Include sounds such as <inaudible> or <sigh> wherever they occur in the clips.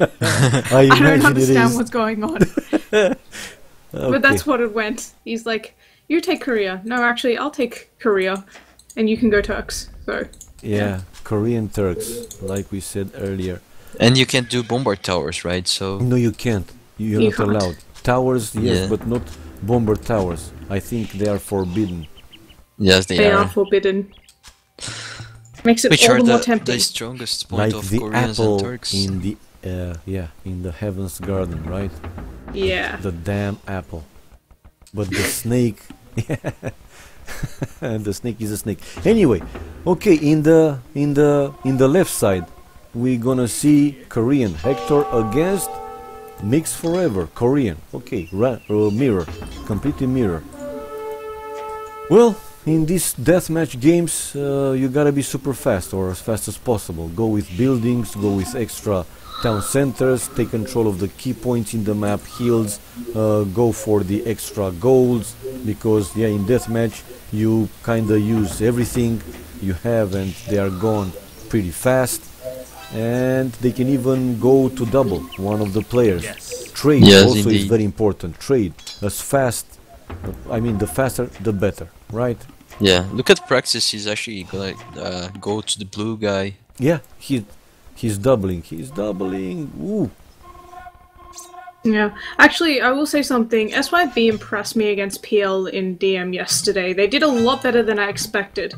<laughs> I I don't understand what's going on. <laughs> But that's what it went. He's like, you take Korea. No, actually, I'll take Korea, and you can go Turks. So Yeah, Korean Turks, like we said earlier. And you can't do bombard towers, right? So No, you can't. You're You not can't. allowed. Towers, yes, Yeah. but not bomber towers. I think they are forbidden. yes, they, they are. are forbidden. Makes it Which all are the more the, tempting. the strongest point like of the Koreans apple and Turks? in the uh, yeah in the heaven's garden, right? Yeah. The damn apple. But the snake, and <laughs> the snake is a snake. Anyway, okay, in the in the in the left side, we're gonna see Korean Hector against Mix Forever Korean. Okay, ra- uh, mirror, completely mirror. Well, in these deathmatch games, uh, you gotta be super fast or as fast as possible. Go with buildings, go with extra town centers, take control of the key points in the map, heals, uh, go for the extra golds, because yeah, in deathmatch you kinda use everything you have and they are gone pretty fast. And they can even go to double one of the players. Trade Yes, also is very important. Trade as fast, I mean, the faster the better, right? Yeah, look at Praxis. He's actually gonna uh, go to the blue guy. Yeah, he he's doubling. He's doubling. Ooh. Yeah. Actually, I will say something. SYB impressed me against PL in DM yesterday. They did a lot better than I expected.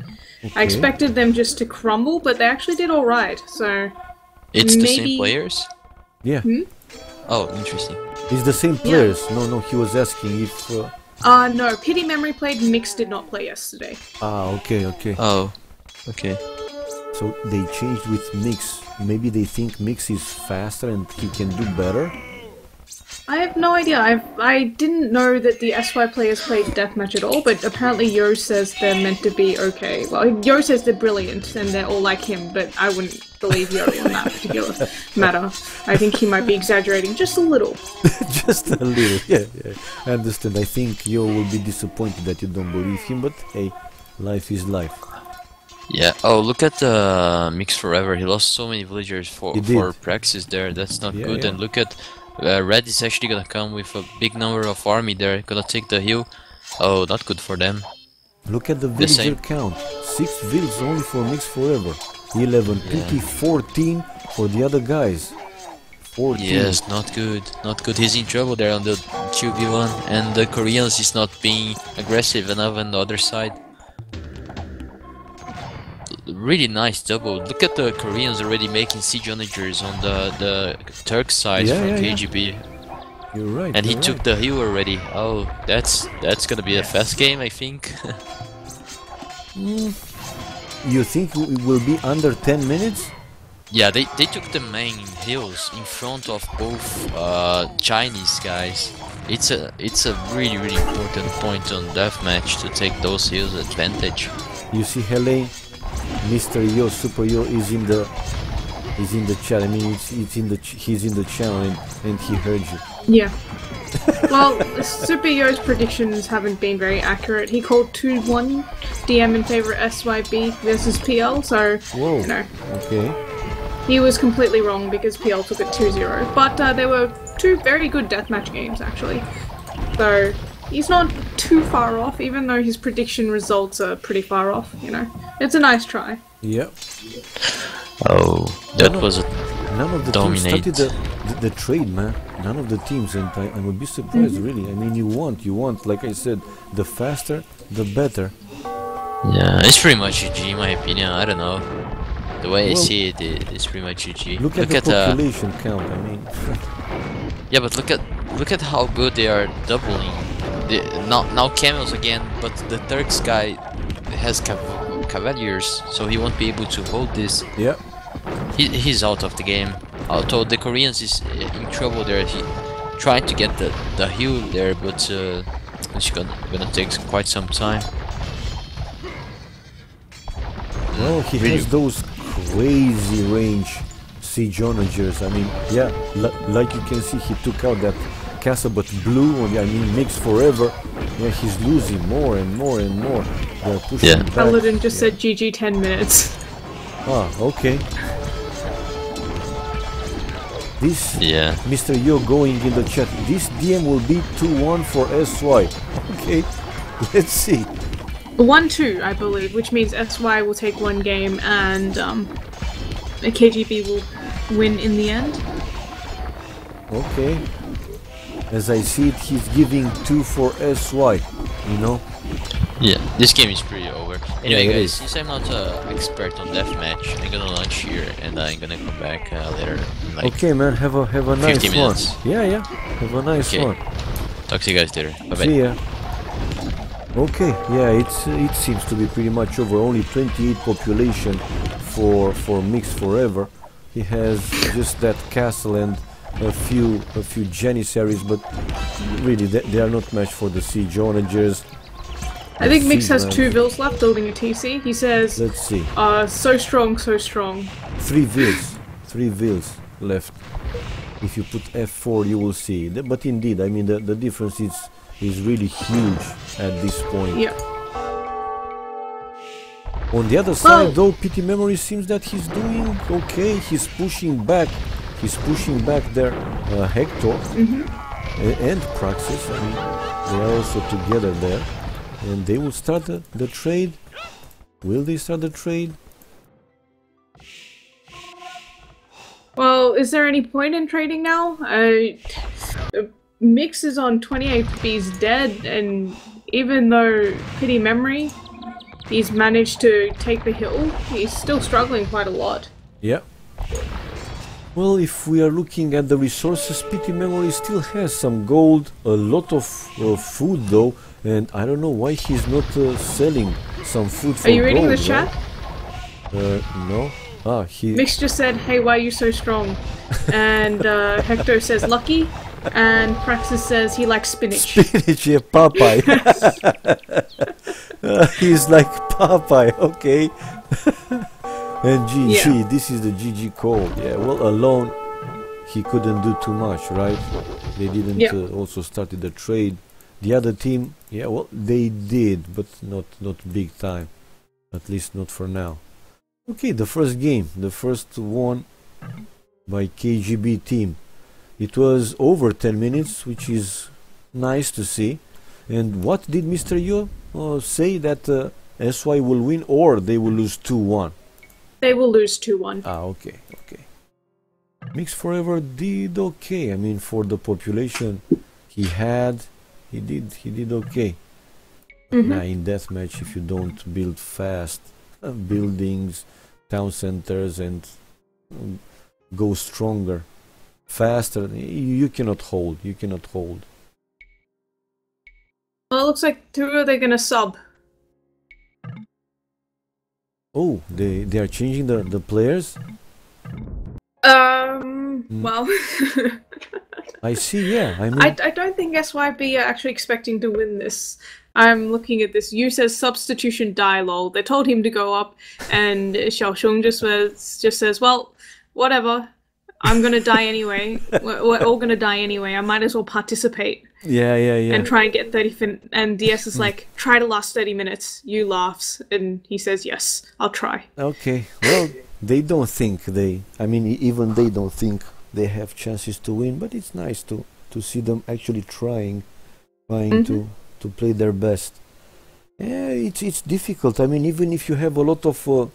I expected them just to crumble, but they actually did alright. So, It's the same players. Yeah, Oh, interesting. it's the same players. No, no, he was asking if. Uh, uh, no, Pity Memory played, Mix did not play yesterday. ah, okay, okay. Oh, okay. So they changed with Mix. Maybe they think Mix is faster and he can do better. I have no idea. I I didn't know that the SY players played deathmatch at all, but apparently Yo says they're meant to be okay. Well, Yo says they're brilliant and they're all like him, but I wouldn't believe Yo on that particular <laughs> matter. I think he might be exaggerating just a little. <laughs> Just a little. Yeah, yeah. I understand. I think Yo will be disappointed that you don't believe him, but hey, life is life. Yeah. Oh, look at uh, Mix Forever. He lost so many villagers for for. Praxis there. That's not Yeah, good. yeah. And look at uh, Red is actually gonna come with a big number of army there. Gonna take the hill. Oh, not good for them. Look at the The villager same. count. Six villages only for Mix Forever. 11, Yeah. Pity 14 for the other guys. 14. Yes, not good. Not good. He's in trouble there on the 2v1. And the Koreans is not being aggressive enough on the other side. Really nice double. Look at the Koreans already making siege onagers on the, the Turk side Yeah, from yeah, yeah. You're right. And he you're took right. the hill already. Oh, that's that's gonna be a fast game, I think. <laughs> You think it will be under 10 minutes? yeah, they, they took the main hills in front of both uh, Chinese guys. It's a it's a really really important point on deathmatch to take those hills advantage. You see, Helene, Mr. Yo, Super Yo is in the is in the chat. I mean, it's, it's in the ch- he's in the channel and, and he heard you. Yeah. <laughs> well, Super Yo's predictions haven't been very accurate. He called 2 1 DM in favor of SYB versus PL, so, Whoa. you know, Okay. he was completely wrong because PL took it 2 0. But uh, there were two very good deathmatch games, actually. So, he's not too far off, even though his prediction results are pretty far off, you know. It's a nice try. Yep. Oh, that no. was a None of the Dominate. teams started the, the, the trade, man. None of the teams, and I, I would be surprised, Mm-hmm. really. I mean, you want, you want, like I said, the faster, the better. yeah. It's pretty much GG in my opinion. I don't know. The way I see it, it, it's pretty much GG. Look at the uh, population count. I mean, <laughs> Yeah, but look at look at how good they are doubling. The, now now camels again, but the Turks guy has cav- cavaliers, so he won't be able to hold this. yeah. He, he's out of the game. Although the Koreans is uh, in trouble there. He trying to get the the hill there, but uh, it's gonna gonna take quite some time. Well, he Really? has those crazy range siege onagers. I mean, yeah, li- like you can see, he took out that castle, but blue, I mean, mix forever. Yeah, he's losing more and more and more. They're pushing Yeah. back. Paladin just said GG 10 minutes. Ah, okay. This Yeah. Mr. Yo going in the chat. This DM will be 2-1 for SY. Okay, <laughs> let's see. One two, I believe, which means SY will take one game and um, KGB will win in the end. Okay. As I see it, he's giving 2 for SY. You know? Yeah, this game is pretty over. Anyway, Yeah, guys, since I'm not an expert on deathmatch, I'm gonna launch here and I'm gonna come back uh, later. Like, Okay, man. Have a have a nice 50 one. minutes. Yeah, yeah. Have a nice Okay. one. talk to you guys later. Bye bye. See ya. Okay, yeah, it's it seems to be pretty much over. Only 28 population for for Mix Forever. He has just that castle and a few a few janissaries, but really they, they are not matched for the siege onagers. I think Mix has two vills left building a TC. He says, Let's see, uh, so strong, so strong. three vills, three vills left. If you put F4, you will see. But indeed, I mean the the difference is is really huge at this point. Yeah. On the other side, though, Pity Memory seems that he's doing okay. He's pushing back. He's pushing back their uh, Hector a- and Praxis. I mean, they are also together there, and they will start the, the trade. Will they start the trade? Well, is there any point in trading now? Uh, Mix is on 28 B's dead, and even though Pity Memory, he's managed to take the hill, he's still struggling quite a lot. Yeah. Well, if we are looking at the resources, Pity Memory still has some gold, a lot of uh, food though, and I don't know why he's not uh, selling some food for Are you reading the gold, chat? Uh, no. Ah, he. Mix just said, hey, why are you so strong? And uh, Hector says, lucky. And Praxis says he likes spinach. <laughs> Spinach, yeah, Popeye. <laughs> <laughs> Uh, he's like Popeye, okay. And GG, Yeah. this is the GG call. Yeah, well, alone he couldn't do too much, right? They didn't Yeah. uh, also started the trade. The other team, yeah, well, they did, but not not big time. At least not for now. Okay, the first game, the first one by KGB team. It was over 10 minutes, which is nice to see. And what did Mr. Yo uh, say that uh, SY will win or they will lose 2-1? They will lose 2 1. Ah, okay, okay. Mix Forever did okay. I mean, for the population he had, he did he did okay. Mhm. Now in deathmatch, if you don't build fast uh, buildings, town centers, and um, go stronger, faster, you, cannot hold. You cannot hold. Well, it looks like who are they going to sub? Oh, they they are changing the the players. Um, Mm. well, <laughs> I see. Yeah, I mean, I, I don't think SYB are actually expecting to win this. I'm looking at this. You says substitution die lol. They told him to go up, and Xiaosheng just was just says, "Well, whatever. I'm gonna die anyway. We're, we're all gonna die anyway. I might as well participate yeah, yeah, yeah. and try and get 30 fin." And DS is like, "Try to last 30 minutes." You laughs, and he says, "Yes, I'll try." Okay. Well, they don't think they. I mean, even they don't think they have chances to win. But it's nice to to see them actually trying, trying to to play their best. Yeah, it's it's difficult. I mean, even if you have a lot of uh,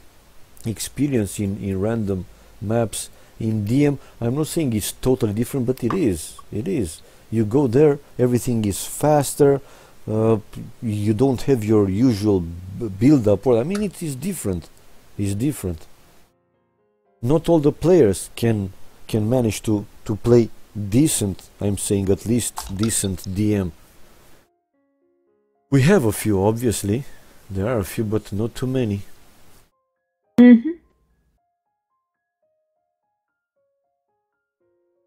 experience in in random maps in DM, I'm not saying it's totally different, but it is. It is. You go there, everything is faster. Uh, you don't have your usual build up. Or I mean, it is different. It's different. Not all the players can can manage to to play decent. I'm saying at least decent DM. We have a few, obviously. There are a few, but not too many. Mm-hmm.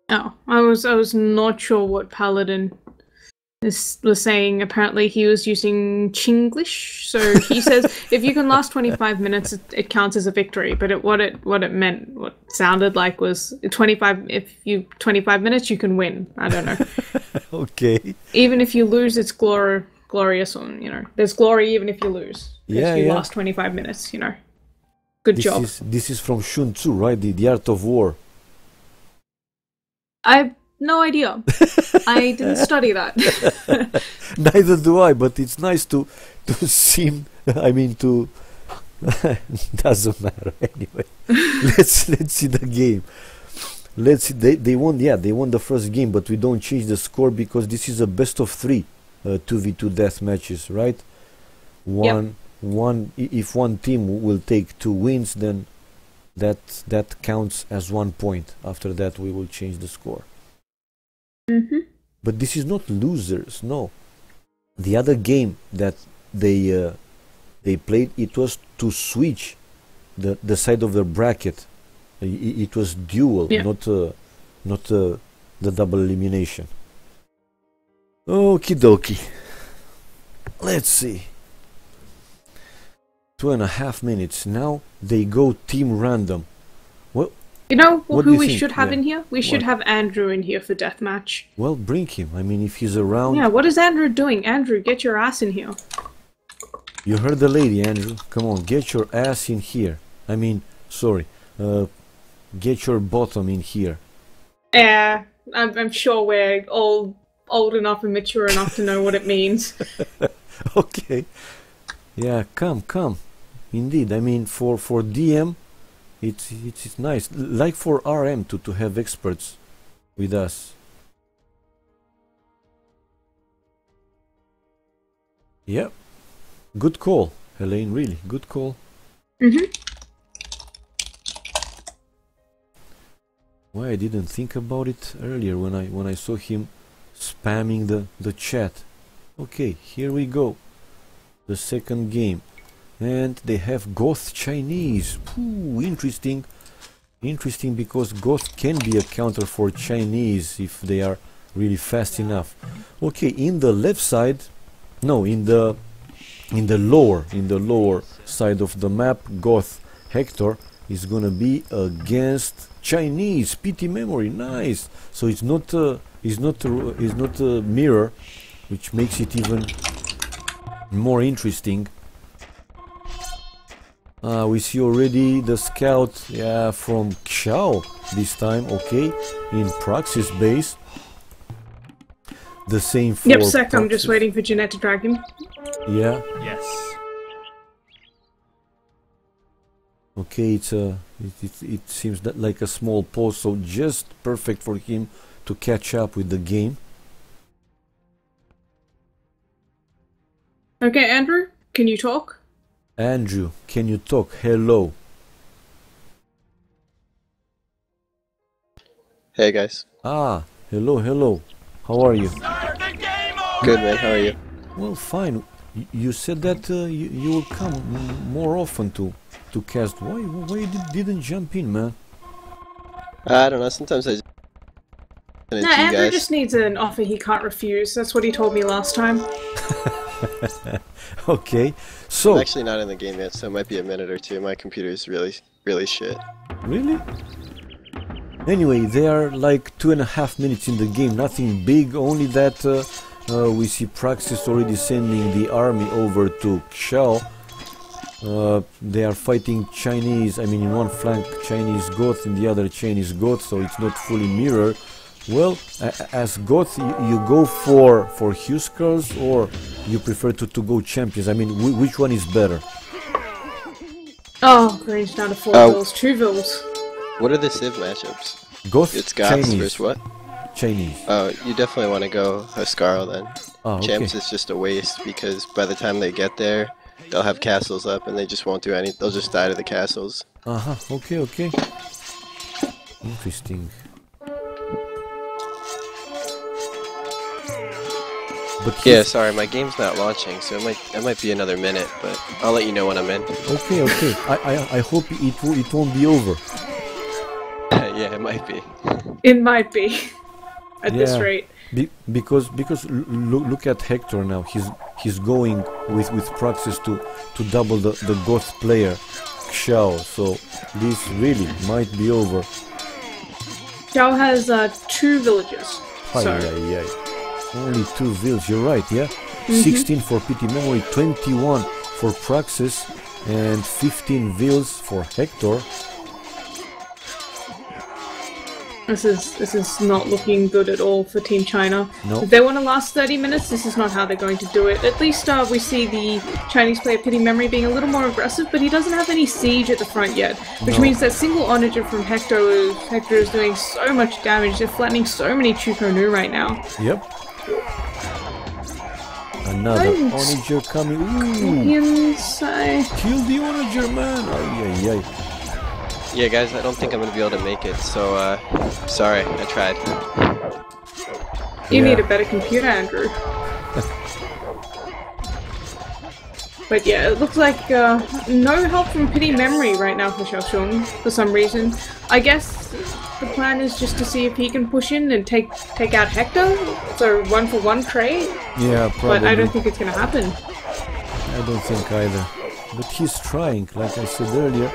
Oh, I was I was not sure what Paladin is, was saying. Apparently, he was using Chinglish. So he <laughs> says if you can last twenty five minutes, it, it counts as a victory. But it, what it what it meant, what it sounded like was twenty five. If you twenty five minutes, you can win. I don't know. <laughs> Okay. even if you lose, it's glor- glorious. On you know, there's glory even if you lose. Yeah, you yeah. last twenty five minutes, you know. Good This job. is this is from Shun Tzu, right? The, the Art of War. I've no idea. I didn't <laughs> study that. <laughs> Neither do I, but it's nice to to seem. I mean, to <laughs> doesn't matter anyway. let's let's see the game. Let's see. They they won. Yeah, they won the first game, but we don't change the score because this is a best of three, uh, two v two death matches, right? One one. If one team will take two wins, then that that counts as one point. After that, we will change the score. mm-hmm. But this is not losers, no. The other game that they uh, they played, it was to switch the the side of the bracket. It, was dual, Yeah. not uh, not uh, the double elimination. Okie dokie. Let's see. Two and a half minutes. Now they go team random. Well, You know who you we think? should have Yeah. in here? We should What? have Andrew in here for deathmatch. Well, bring him. I mean, if he's around. Yeah, what is Andrew doing? Andrew, get your ass in here. You heard the lady, Andrew. Come on, get your ass in here. I mean, sorry, uh, get your bottom in here. Yeah, I'm, I'm sure we're all old enough and mature enough to know what it means. <laughs> okay. Yeah, come, come. Indeed, I mean, for for DM, it's it's, nice. Like for RM to to have experts with us. Yep. Good call, Helene. Really, good call. hmm Why I didn't think about it earlier when I when I saw him spamming the the chat. Okay, here we go. The second game. And they have Goth Chinese. Pooh, interesting. Interesting because Goth can be a counter for Chinese if they are really fast enough. Okay, in the left side, no, in the in the lower in the lower side of the map, Goth Hector is gonna be against Chinese PT memory. Nice. So it's not uh, it's not a, it's not a mirror, which makes it even more interesting. Uh, we see already the scout, yeah, from Xiao this time. Okay, in Praxis base. The same for. Yep, sec, I'm just waiting for Jeanette to drag him. Yeah. Yes. Okay, it's a it, it, it seems that like a small pause, so just perfect for him to catch up with the game. Okay, Andrew, can you talk? Andrew, can you talk? Hello. Hey guys. Ah, hello, hello. How are you? Good man, how are you? Well, fine. Y- You said that uh, you, you will come m- more often to to cast. Why why you did, didn't jump in, man? I don't know, sometimes I just listen No, Andrew guys. just needs an offer he can't refuse. That's what he told me last time. <laughs> <laughs> Okay. So I'm actually not in the game yet, so it might be a minute or two. My computer is really, really shit. really? Anyway, they are like two and a half minutes in the game. Nothing big. Only that uh, uh, we see Praxis already sending the army over to Xiao. Uh, they are fighting Chinese. I mean, in one flank Chinese Goth, in the other Chinese Goth, so it's not fully mirror. Well, as Goth, you, you go for for Huskarls or you prefer to, to go champions? I mean, whi which one is better? Oh, range down to four Oh. vills, two vills. What are the Civ matchups? Goth, It's Goths Chinese, versus what? Chinese. Oh, you definitely want to go Huskarl then. Ah, okay. Champs is just a waste because by the time they get there, they'll have castles up and they just won't do any. They'll just die to the castles. Uh huh. Okay. Okay. Interesting. But Yeah, sorry, my game's not launching, so it might it might be another minute, but I'll let you know when I'm in. Okay. Okay. I, I I hope it will it won't be over. <laughs> yeah, it might be. It might be. <laughs> At this rate. Be, because because look look at Hector now. He's he's going with with Praxis to to double the the Goth player, Xiao. So this really might be over. Xiao has uh, two villages. Ay, So, ay, ay. Only two vills, you're right, yeah? 16 for PT Memory, 21 for Praxis, and 15 vills for Hector. This is this is not looking good at all for Team China. No. If they want to last 30 minutes, this is not how they're going to do it. At least uh, we see the Chinese player Pity Memory being a little more aggressive, but he doesn't have any siege at the front yet, which No. means that single onager from Hector is, Hector is doing so much damage. They're flattening so many Chu Ko Nu right now. Yep. Another Nice. onager coming. Ooh, Scorpions, I... kill the onager, man. Ay, ay, ay. Yeah, guys, I don't think I'm gonna be able to make it. So, uh, sorry, I tried. You Yeah. need a better computer, Andrew. but yeah, it looks like uh, no help from Pity Memory right now for Xiaoshun for some reason. I guess the plan is just to see if he can push in and take take out Hector. So one for one trade, Yeah, probably. but I don't think it's gonna happen. I don't think either. But he's trying, like I said earlier.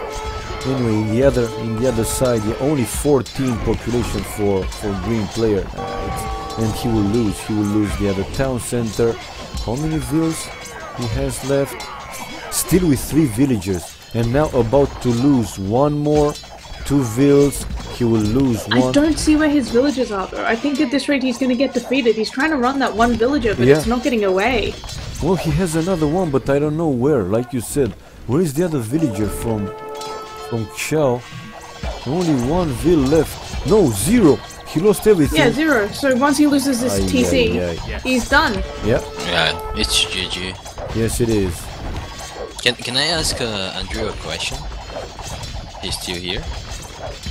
Anyway, in the other in the other side, yeah, only 14 population for for green player, uh, and he will lose. He will lose the other town center. How many villas he has left? Still with three villagers, and now about to lose one more, two villas. He will lose I don't see where his villagers are though. I think at this rate he's gonna get defeated. He's trying to run that one villager, but Yeah. it's not getting away. Well, he has another one, but I don't know where. Like you said, where is the other villager from? From Xiao? Only one vill left. No, zero. He lost everything. Yeah, zero. So once he loses this Ay, TC, ay, ay. he's done. Yeah. Yeah, it's GG. Yes, it is. Can can I ask uh, Andrew a question? He's still here.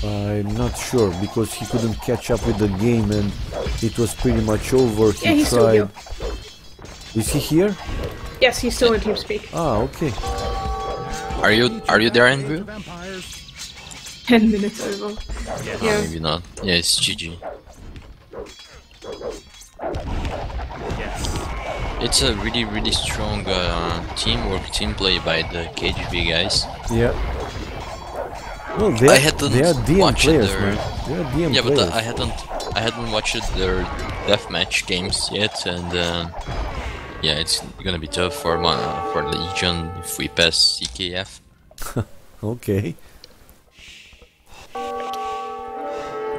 I'm not sure because he couldn't catch up with the game and it was pretty much over. He Yeah, he's still tried. here. Is he here? Yes, he's still in TeamSpeak. Ah, okay. Are you are you there, Andrew? Ten minutes over. Yeah. Maybe not. Yeah, it's GG. It's a really really strong uh, teamwork, team play by the KGB guys. Yeah. Well, they I hadn't they are DM watched players, their- are DM Yeah, but players. uh, I hadn't I hadn't watched their deathmatch games yet, and uh, yeah, it's gonna be tough for my, for Legion if we pass CKF. <laughs> Okay.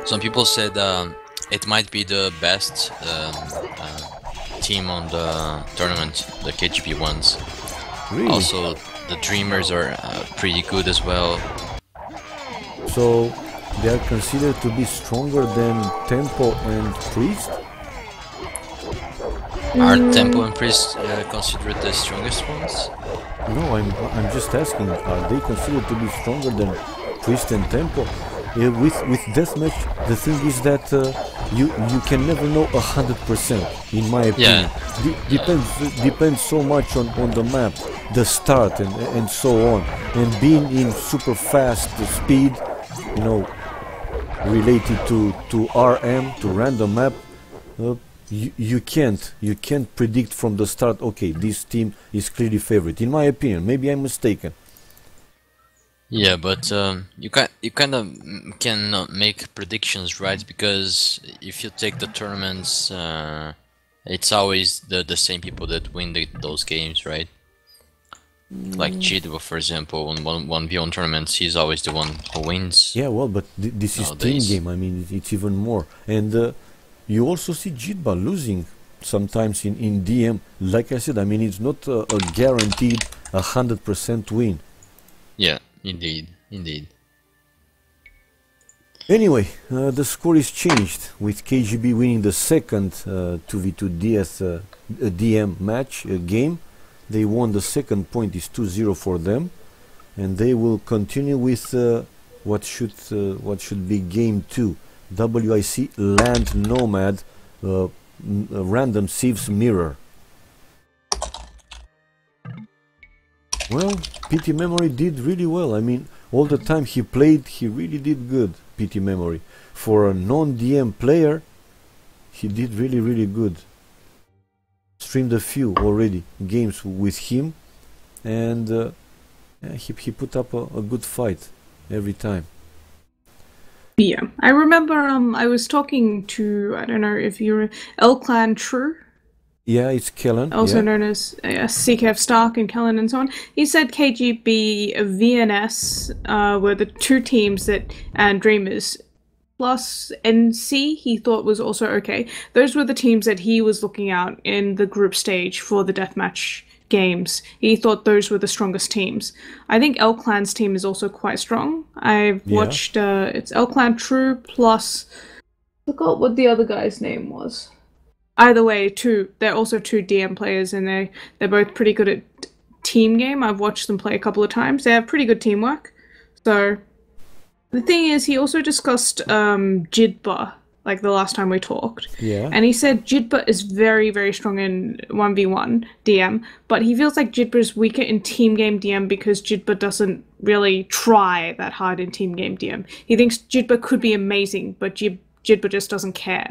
Some people said um, it might be the best um, uh, team on the tournament, the KGB ones. Really? Also, the Dreamers are uh, pretty good as well. So they are considered to be stronger than Tempo and Priest? Are Tempo and Priest uh, considered the strongest ones? No, I'm I'm just asking. Are they considered to be stronger than Priest and Tempo? Yeah, with with deathmatch, the thing is that uh, you you can never know a hundred percent. In my opinion, De- depends depends so much on, on the map, the start, and and so on. And being in super fast speed, you know, related to to RM to random map, uh, you, you can't you can't predict from the start. Okay, this team is clearly favorite. In my opinion, maybe I'm mistaken. Yeah, but um, you can you kind of cannot make predictions, right? Because if you take the tournaments, uh, it's always the the same people that win the, those games, right? Like Chidwa, for example, in one one v one tournaments, he's always the one who wins. Yeah, well, but th- this is team game. I mean, it's even more. And uh, you also see Jitba losing sometimes in, in DM. Like I said, I mean, it's not a, a guaranteed a hundred percent win. Yeah, indeed, indeed. Anyway, uh, the score is changed with KGB winning the second uh, 2v2 DS uh, uh, DM match uh, game. They won the second point is 2-0 for them, and they will continue with uh, what should uh, what should be game two. WIC Land Nomad uh, uh, Random Civs Mirror. Well, PT Memory did really well. I mean, all the time he played, he really did good. PT Memory. For a non-DM player, he did really, really good. Streamed a few already games with him, and uh, he he put up a, a good fight every time. Yeah, I remember. Um, I was talking to I don't know if you're L Clan True, Yeah, it's Kellen. also yeah. known as uh, CKF Stark and Kellen and so on. He said KGB VNS uh, were the two teams that and Dreamers plus NC he thought was also okay. Those were the teams that he was looking out in the group stage for the deathmatch games. He thought those were the strongest teams. I think L Clan's team is also quite strong. I've Yeah. watched uh, it's L Clan True plus forgot what the other guy's name was. Either way, two they're also two DM players and they they're both pretty good at team game. I've watched them play a couple of times. They have pretty good teamwork. So the thing is, he also discussed um, Jidba like the last time we talked. Yeah. And he said Jidba is very, very strong in 1v1 DM, but he feels like Jidba is weaker in team game DM because Jidba doesn't really try that hard in team game DM. He thinks Jidba could be amazing, but Jidba just doesn't care.